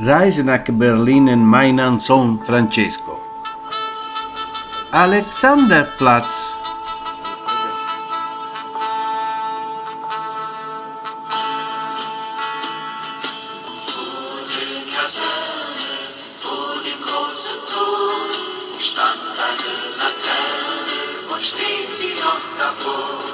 Reise nach Berlin in meinen Sohn Francesco. Alexanderplatz. Vor dem großen Tor stand eine Laterne und steht sie noch davor.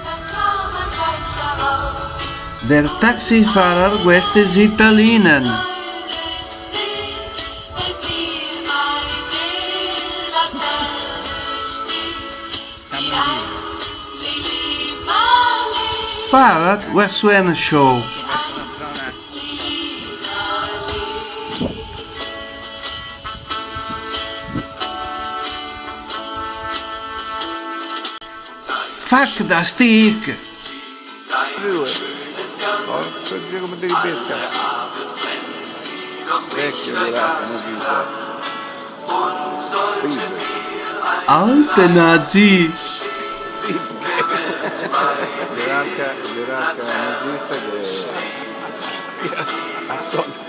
Der taxifahrer West Italian. Fahrrad was when show. Fuck the stick! Everywhere. Oh, così come devi pesca. Vecchio, durato, non. Alte Nazi. Gerarca, gerarca nazista che assolda,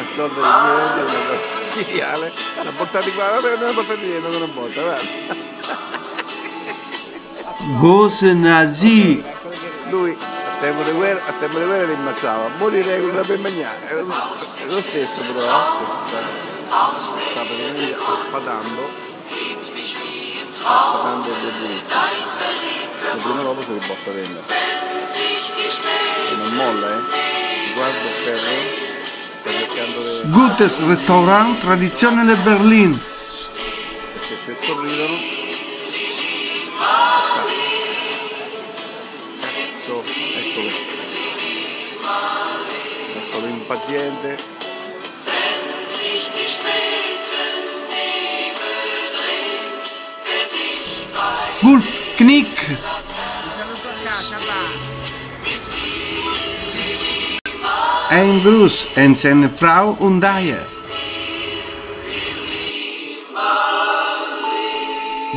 assolda il niente, una cosa geniale. L'ha portati qua, vabbè, non l'ha portati dietro, non l'ha portata, guarda. Gose Nazi. Lui tempo di guerra, a tempo di guerra li ammazzava, morirei con per mangiare. È lo è lo stesso però, eh. Sta spadando, spadando il debito. La prima se li porta dentro. E non molla, eh. Guarda il ferro, sta. Gutes Restaurant Tradizione del Berlin. perché se sorridono... Eccolo impaziente. sich die späten Nebel drehen, werd ich bei Gulp Knick. Ein Gruß an seine Frau und Eier.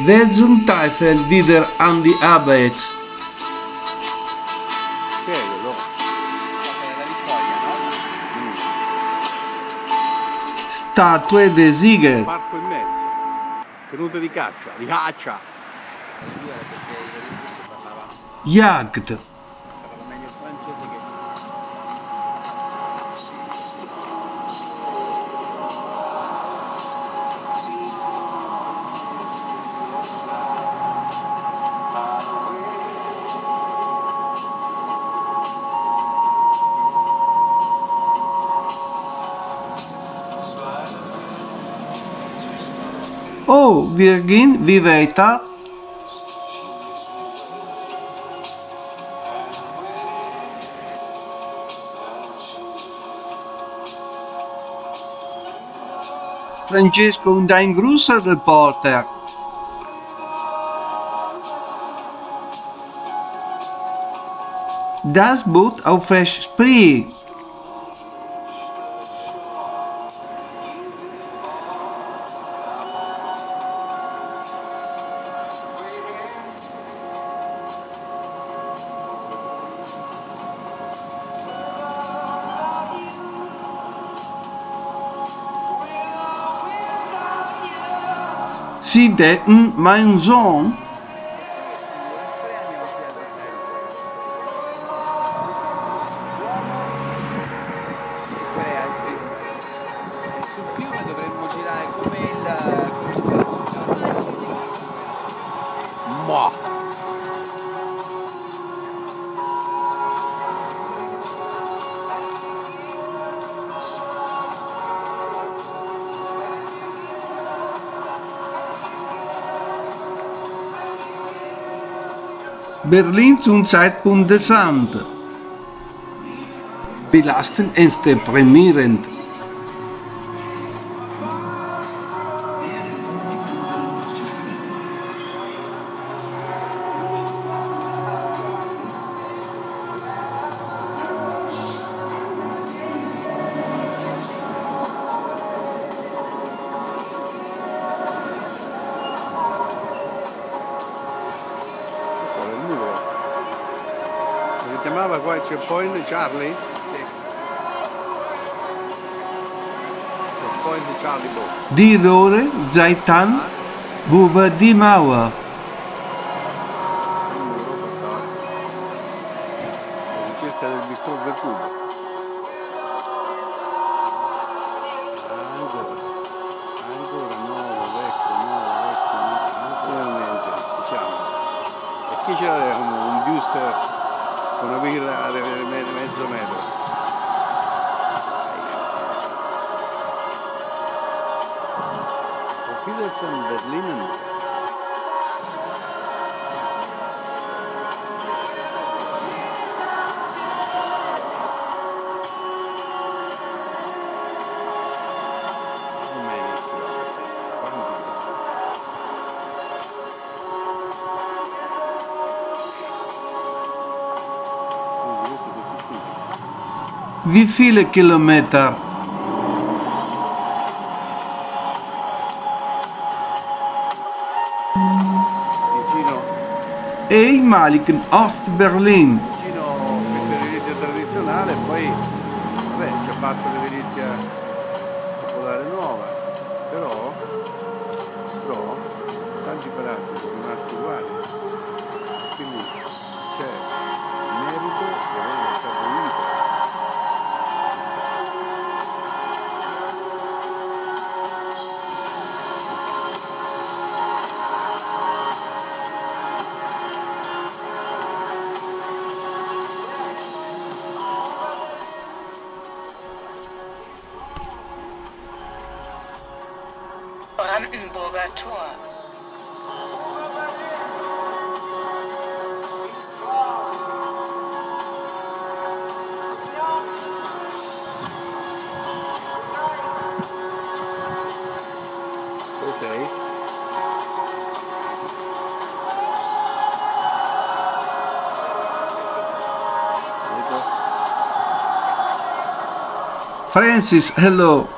Wer zum Teufel wieder an die Arbeit? Statue de Sieger. Parco in mezzo. Tenuta di caccia, di caccia. Jagd. Oh, Virgin, wie weiter? Francesco und ein großer Reporter. Das Boot auf der Spree. Sie decken meinen Sohn. Berlin zum Zeitpunkt des Sandes. Belastend und deprimierend ricerca del bistro del cubo. Ancora, ancora nuovo, vecchio, nuovo, vecchio, nuovo. finalmente ci siamo. E chi ce l'aveva un, un booster con una birra di me- mezzo metro? Auf Wiedersehen, Berlin. Wie viele Kilometer? Vicino, Ehemaligen Ost-Berlin. vicino questa edilizia tradizionale e poi vabbè, ci ha fatto l'edilizia popolare nuova, però, però tanti palazzi sono rimasti uguali. Quindi c'è Tor. Francis, hello.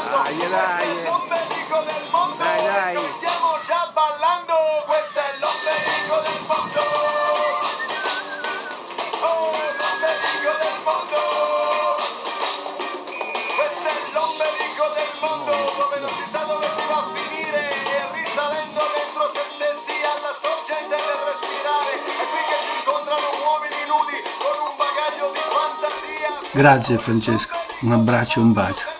Sta iniziando Dai, questo dai. è l'ombelico del mondo Dai, dai. noi stiamo già ballando questo è l'ombelico del mondo oh l'ombelico del mondo questo è l'ombelico del mondo dove non si sa dove si va a finire e risalendo dentro se stessi alla sorgente del respirare è qui che si incontrano uomini nudi con un bagaglio di fantasia Grazie Francesco. Un abbraccio e un bacio.